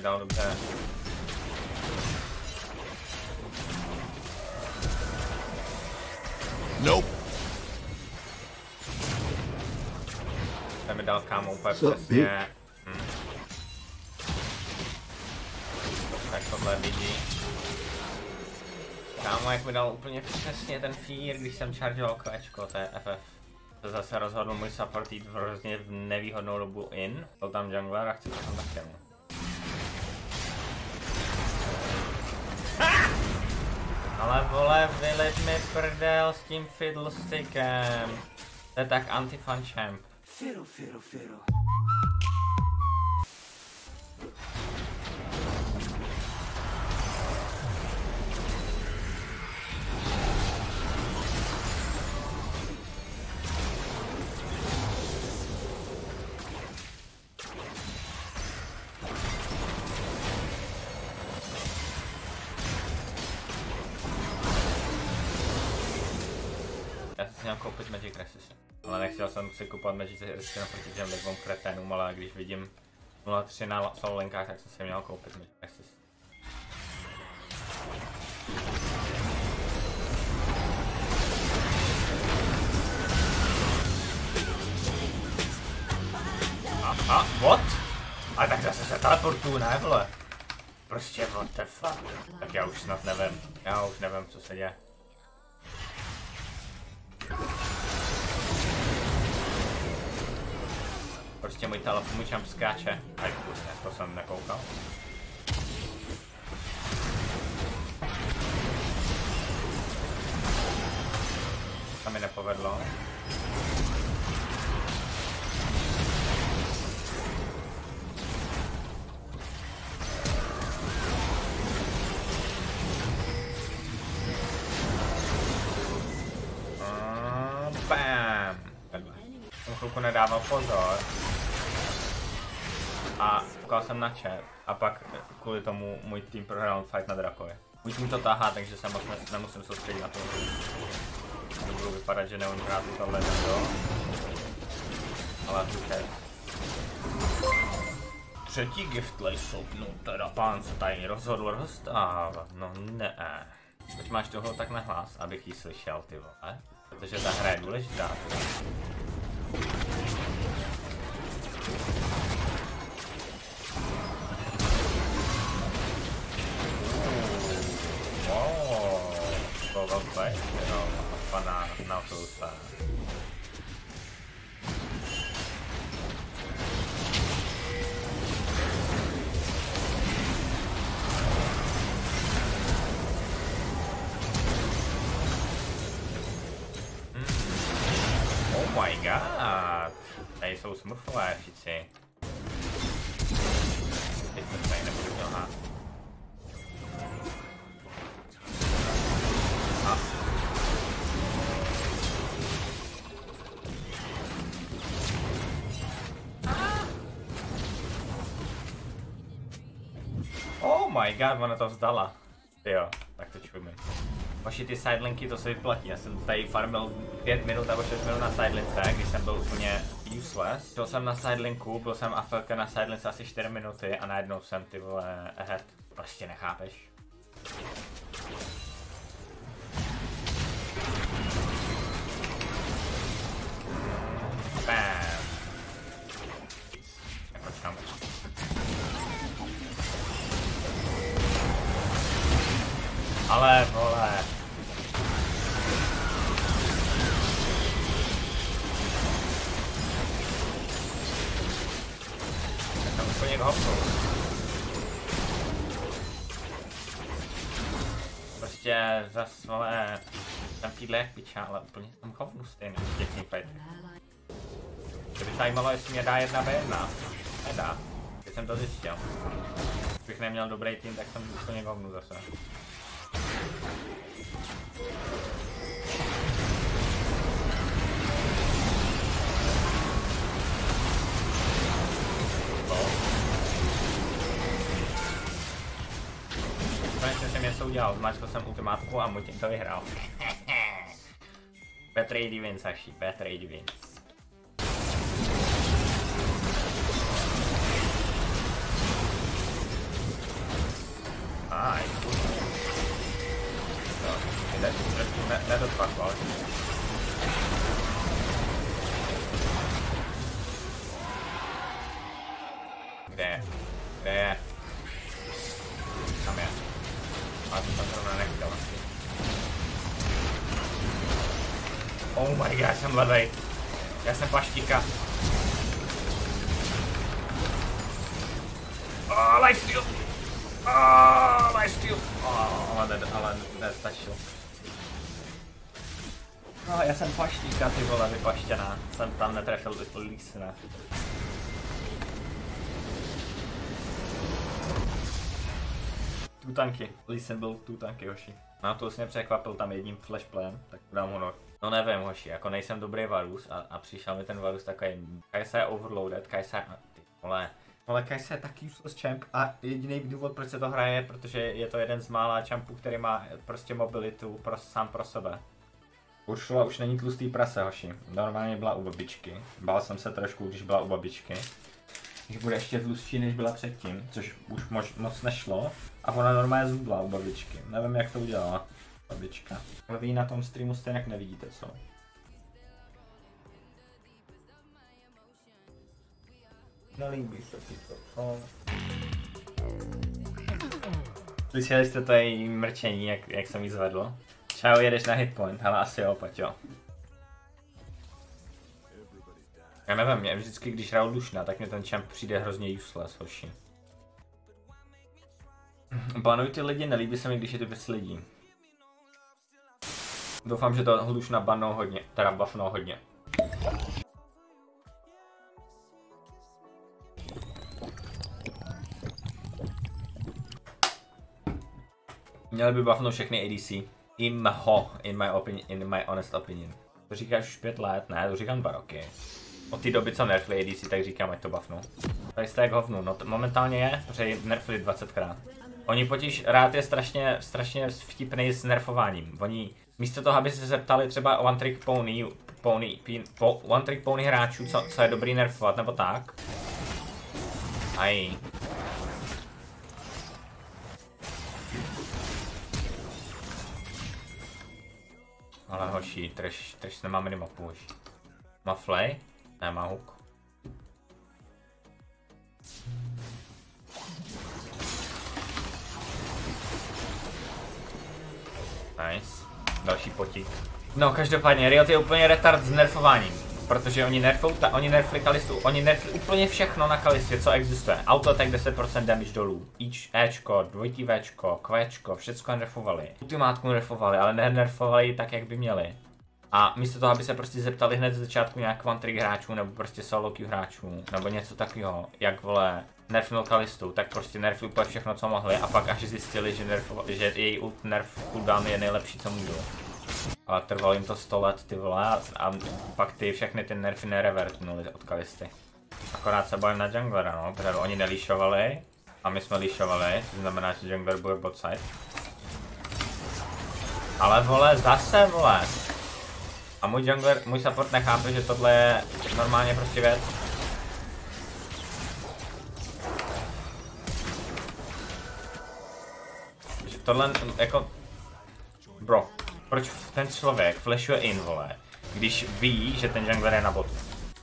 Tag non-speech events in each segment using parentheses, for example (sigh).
mi dal dobře. Nope. Ten mi dal kámo úplně přesně. Hm. Tak tohle vidí. Kámo, jak mi dal úplně přesně ten fear, když jsem chargeoval kvéčko, to je FF. To zase rozhodl můj support jít v hrozně v nevýhodnou dobu in. Byl tam jungler a chci to tam taky. Ale vole, vylid mi prdel s tím fiddlestickem. To je tak anti-fun champ. Fiddle, fiddle, fiddle. Měl koupit Magic Resist. Ale nechtěl jsem si kupovat Magic Resist proti těm dvou kreténům, ale když vidím 0.3 na solo linkách, tak jsem si měl koupit Magic Resist. Aha, what? A tak zase se teleportuju, ne vole? Prostě what the fuck? Tak já už snad nevím. Já už nevím, co se děje. Prostě můj telefon, čamp skáče. Aj, kurně, to jsem nekoukal. To mi nepovedlo. A Bam! Takhle. Jsem chvilku nedával pozor. A koukal jsem na chat. A pak kvůli tomu můj tým prohrál fight na Drakovi. Už mi to tahá, takže se moc ne, nemusím soustředit na to. To budu vypadat, že neumím hrát tohle do. Ale cares. Třetí gift layout, no teda pán se tady rozhodl rozstávat, no ne. Proč máš toho tak na hlas, abych ji slyšel, ty vole? Protože ta hra je důležitá. ty to byl fight, no, pana Nautilusa. Oh my god! Tady jsou smurfové všichni. Teď jsme tady nebudu dělat. A. god, ona to vzdala. Jo, tak to čujme. Vaši ty sidelinky, to se vyplatí. Já jsem tady farmil 5 minut nebo 6 minut na sidelince, když jsem byl úplně useless. Byl jsem na sidelinku, byl jsem AFK na sidelince asi 4 minuty a najednou jsem ty vole ahead. Prostě nechápeš. Ale vole. Já jsem úplně hovnu. Prostě zas, vole, tam týhle jak piča, ale úplně jsem hovnu stejný v těch teamfightech. Kdyby zajímalo, jestli mě dá jedna v jedna. Nedá. Teď jsem to zjistil. Kdybych neměl dobrý tým, tak jsem úplně hovnu zase. Konečně jsem něco udělal, zmáčkal jsem ultimátku a tým to vyhrál. (laughs) Betrayed wins, Ashi, betrayed wins. Aj, No, ne, ne, ne, nedotkla, Kde je? Kde je? Tam je. A to jsem zrovna nechtěl. Oh my god, já jsem levej. Já jsem paštíka. Oh, lifesteal! Oh, lifesteal! Oh, ale, ne, ale nestačil. No, já jsem paštíka, ty vole, vypaštěná. Jsem tam netrefil lísne. Tu tanky. Lisen byl tu tanky, hoši. Mám to vlastně překvapil tam jedním flashplayem, tak dám honor. No nevím, hoši, jako nejsem dobrý Varus a, a přišel mi ten Varus takový, Kajsa je overloaded, Kajsa je, ty vole, ale Kajsa je taky useless champ a jediný důvod, proč se to hraje, je, protože je to jeden z mála champů, který má prostě mobilitu pro, sám pro sebe. Uršula už není tlustý prase, hoši. Normálně byla u babičky. Bál jsem se trošku, když byla u babičky. Když bude ještě tlustší, než byla předtím, což už mož, moc nešlo. A ona normálně zubla u babičky. Nevím, jak to udělala babička. Ale vy na tom streamu stejně nevidíte, co? Nelíbí se ti to, co? Slyšeli jste to její mrčení, jak, jak jsem jí zvedl? Čau, jedeš na hitpoint, ale asi jo, Paťo. Já nevím, mě vždycky, když hraju Lušna, tak mě ten champ přijde hrozně useless, hoši. Banuj ty lidi, nelíbí se mi, když je to bez lidí. Doufám, že to Lušna banou hodně, teda buffnou hodně. Měli by buffnout všechny ADC. Imho, in my, opinion, in my honest opinion. To říkáš už pět let, ne, to říkám dva roky. Od té doby, co nerfli ADC, tak říkám, ať to buffnu. Tady jste jak hovnu, no to momentálně je, protože nerfli 20krát. Oni potíž rád je strašně, strašně vtipný s nerfováním. Oni místo toho, aby se zeptali třeba One Trick Pony, pony po, One Trick Pony hráčů, co, co je dobrý nerfovat, nebo tak. Aj. Ale hoší, trash, trash nemá minimapu hoší. Má flay? Ne, má hook. Nice. Další potík. No, každopádně, Riot je úplně retard s nerfováním. Protože oni nerfou, ta, oni nerfli Kalistu, oni nerfli úplně všechno na Kalistě, co existuje. Auto tak 10% damage dolů, Each Ečko, dvojitý Včko, Kvčko, všechno nerfovali. Ultimátku nerfovali, ale nerfovali tak, jak by měli. A místo toho, aby se prostě zeptali hned z začátku nějak trick hráčů, nebo prostě solo queue hráčů, nebo něco takového, jak vole, nerfnul Kalistu, tak prostě nerfli úplně všechno, co mohli a pak až zjistili, že, nerfo, že její ult nerf cooldown je nejlepší, co můžu. Ale trvalo jim to 100 let, ty vole, a pak ty všechny ty nerfy nerevertnuli od Kalisty. Akorát se bojím na junglera, no, protože oni nelíšovali a my jsme líšovali, což znamená, že jungler bude bot side. Ale vole, zase vole. A můj jungler, můj support nechápe, že tohle je normálně prostě věc. Že tohle, jako... Bro, proč ten člověk flashuje in, vole, když ví, že ten jungler je na botu?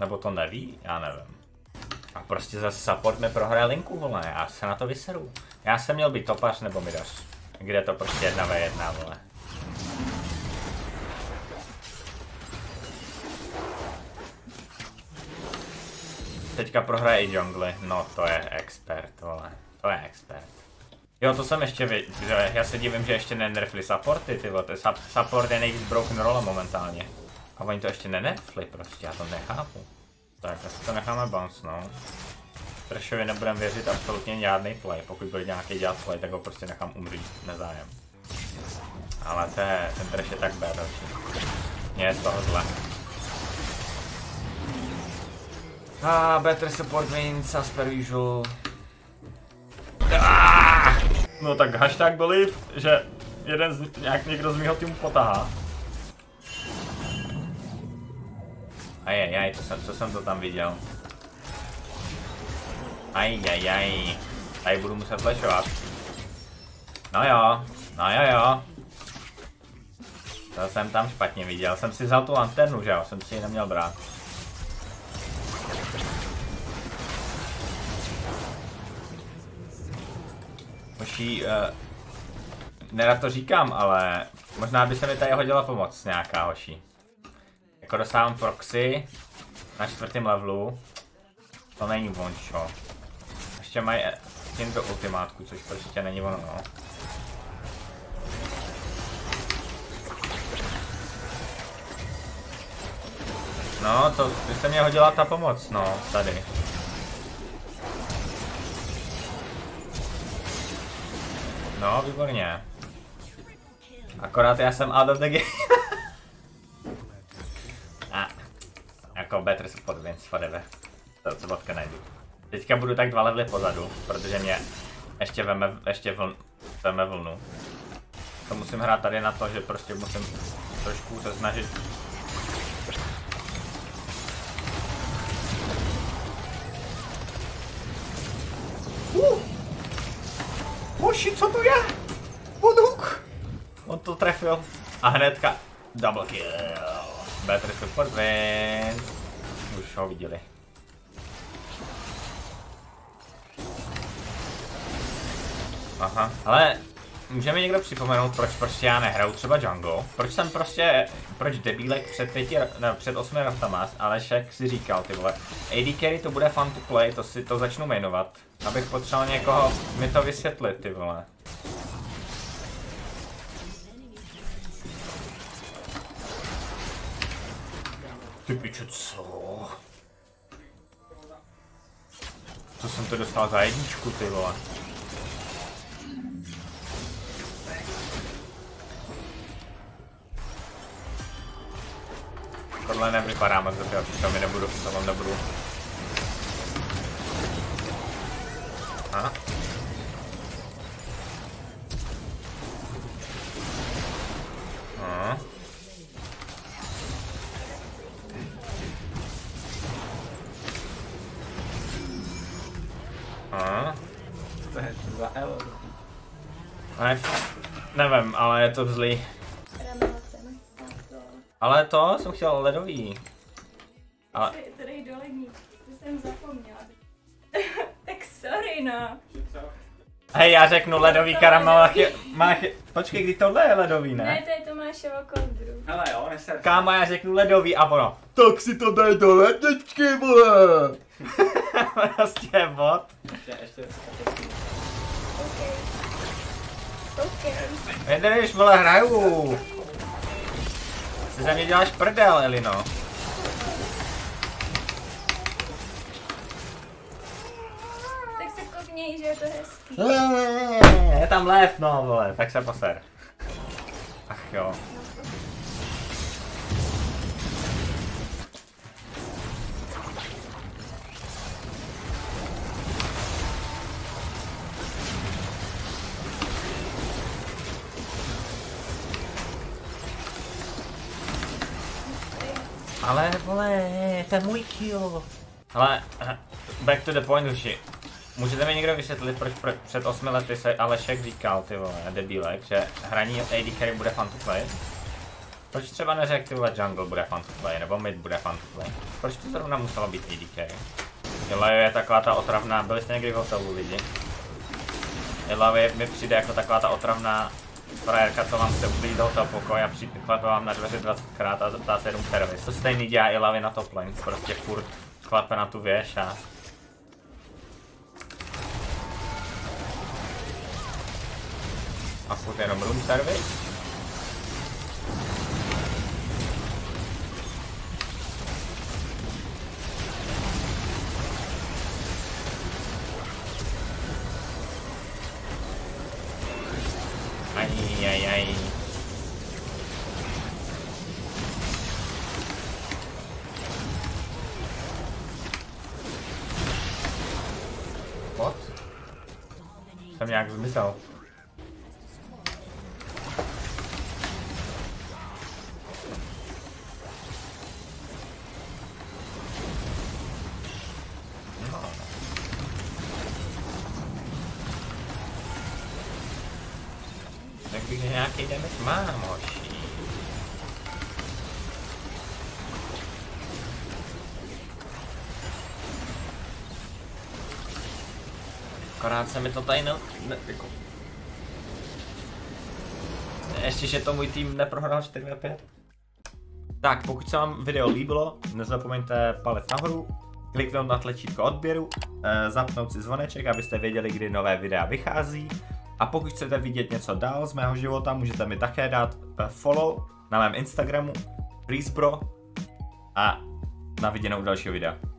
Nebo to neví? Já nevím. A prostě za support mi prohraje linku, vole, já se na to vyseru. Já jsem měl být topař nebo midař. Kde to prostě jedna ve jedna, vole. Teďka prohraje i jungly, no to je expert, vole. To je expert. Jo, to jsem ještě viděl, já se divím, že ještě nenerfli supporty, ty vole, support je nejvíc broken role momentálně. A oni to ještě nenerfli prostě, já to nechápu. Tak, asi to necháme bounce, no. Trashovi nebudem věřit absolutně žádný play, pokud bude nějaký dělat play, tak ho prostě nechám umřít, nezájem. Ale to je, ten trash je tak bad, Mě je z toho zle. Ah, better support wins as per usual. No tak hashtag believe, že jeden z, nějak někdo z mýho týmu potahá. Ajajaj, co jsem, co jsem to tam viděl? Ajajaj. Tady budu muset flashovat. No jo, no jo jo. To jsem tam špatně viděl, jsem si vzal tu lanternu, že jo, jsem si ji neměl brát. Hoší, uh, nerad to říkám, ale možná by se mi tady hodila pomoc nějaká hoší. Jako dostávám proxy na čtvrtém levelu. To není vončo. Ještě mají tím do ultimátku, což prostě není ono, no. No, to by se mě hodila ta pomoc, no, tady. No, výborně. Akorát já jsem out of the game. A, jako better support wins, whatever. To co bodka najdu. Teďka budu tak dva levely pozadu, protože mě ještě veme, ještě vln, veme vlnu. To musím hrát tady na to, že prostě musím trošku se snažit Trefil. A hnedka double kill. Better support win. Už ho viděli. Aha, ale může mi někdo připomenout, proč prostě já nehraju třeba Django? Proč jsem prostě, proč debílek před pěti, ne, před osmi ratama, ale Šek si říkal, ty vole, AD carry to bude fun to play, to si to začnu jmenovat, abych potřeboval někoho mi to vysvětlit, ty vole. Ty piče, co? Co jsem to dostal za jedničku, ty vole? Tohle nevypadá moc dobře, to mi nebudu, vám nebudu. Aha. Aha. To je za L. Ne, nevím, ale je to zlý. Ale to jsem chtěl ledový. Ale Tady, tady do lední. To jsem zapomněla. (laughs) tak sorry no. hej, já řeknu ledový karamel, máš, počkej, kdy tohle je ledový, Ne, ne? to je Tomášovo koldru. Hele jo, neser. Kámo, já řeknu ledový a ono, tak si to dej do ledničky, vole. (laughs) prostě bot. Ještě, ještě. OK. OK. Vydrž, vole, hraju. Si ze mě děláš prdel, Elino. Tak se koukněj, že je to hezký. Je tam lev, no, vole, tak se poser. Ach jo. Ale vole, to je můj kill. Ale, eh, back to the point, uši. Můžete mi někdo vysvětlit, proč pr- před 8 lety se Alešek říkal, ty vole, debílek, že hraní AD carry bude fun to play? Proč třeba neřekl, ty vole, jungle bude fun to play, nebo mid bude fun to play? Proč to zrovna muselo být AD carry? Ilajo je taková ta otravná, byli jste někdy v hotelu lidi? Ilajo mi přijde jako taková ta otravná frajerka, co vám chce uklidit do toho pokoje a přijde klepe vám na dveře 20krát a zeptá se jenom servis. To stejný dělá Ilavy na top lane, prostě furt klepe na tu věž a A furt jenom room service? Jsem nějak zmizel. řekl bych, že nějaký damage mám, Akorát se mi to tady ne, ne jako... Ještě, že to můj tým neprohrál 4 na 5. Tak, pokud se vám video líbilo, nezapomeňte palec nahoru, kliknout na tlačítko odběru, eh, zapnout si zvoneček, abyste věděli, kdy nové videa vychází. A pokud chcete vidět něco dál z mého života, můžete mi také dát eh, follow na mém Instagramu, FreezeBro a na viděnou dalšího videa.